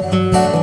Música